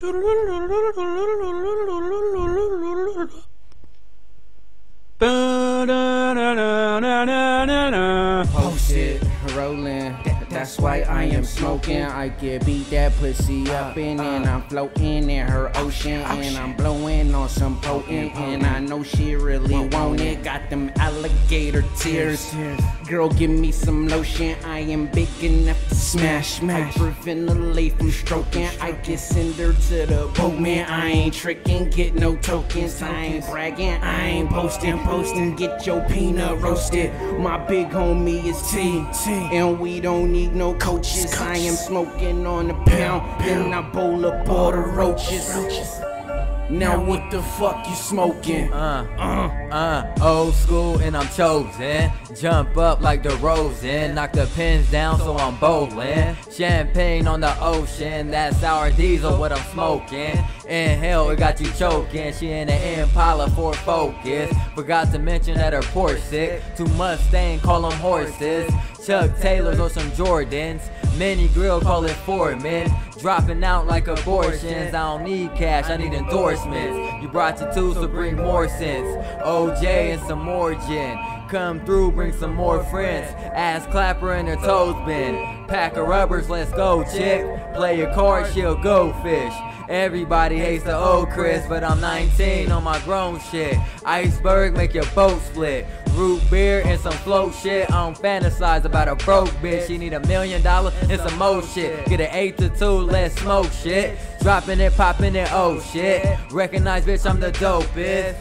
Post That's why I am smoking. I can beat that pussy up in and I'm floating in her ocean. And I'm blowing on some potent. And I know she really want it. Got them alligator tears. Girl, give me some lotion. I am big enough to smash. Hyperventilate from stroking. I can send her to the boat, man. I ain't tricking. Get no tokens. I ain't bragging. I ain't posting. Posting. Get your peanut roasted. My big homie is T. And we don't need no coaches. I am smoking on the pound. Then I bowl up all the roaches. Now what the fuck you smoking? Uh, uh, uh, old school and I'm chosen. Jump up like the Rosen. Knock the pins down so I'm bowling. Champagne on the ocean. That sour diesel what I'm smoking. Inhale, it got you choking. She in the Impala for focus. Forgot to mention that her port sick. Two Mustang, call them horses. Chuck Taylors or some Jordans. Many grill, call it Foreman. Dropping out like abortions. I don't need cash, I need endorsements. You brought your tools, to bring more sense. OJ and some more gin. Come through, bring some more friends. Ass clapper and her toes bend. Pack of rubbers, let's go, chick. Play your card, she'll go fish. Everybody hates the old Chris, but I'm 19 on my grown shit. Iceberg make your boat split. Root beer and some float shit. I don't fantasize about a broke bitch. She need a million dollars and some more shit. Get an 8 to 2, let's smoke shit. Dropping it, popping it, oh shit. Recognize, bitch, I'm the dopest.